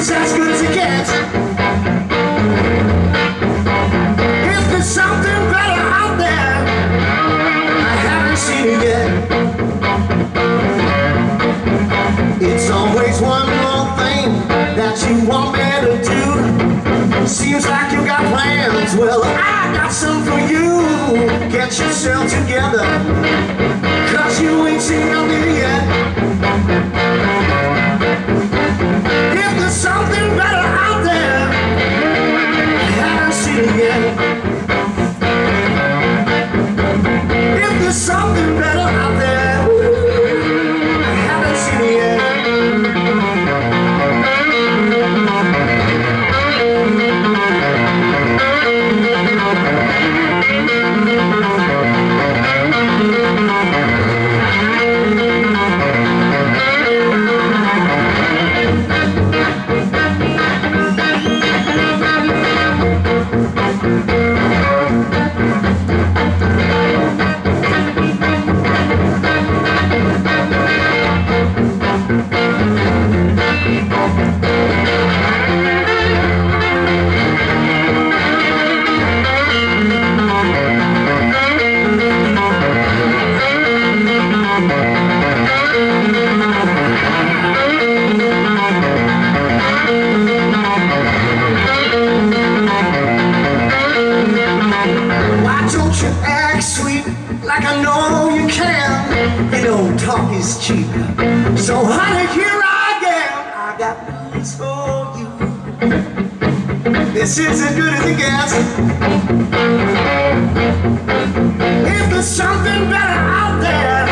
It's as good as it gets. If there's something better out there, I haven't seen it yet. It's always one more thing that you want me to do. Seems like you got plans. Well, I got some for you. Get yourself together, cause you ain't seen nothing yet. back sweet like I know you can. You know, talk is cheap. So, honey, here I am. I got news for you. This is as good as it gets. If there's something better out there,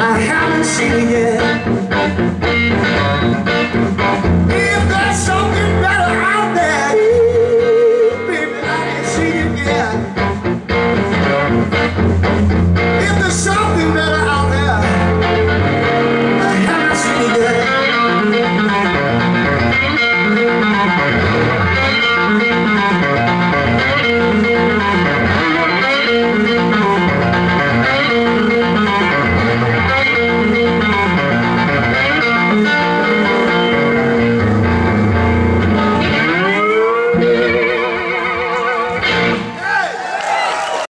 I haven't seen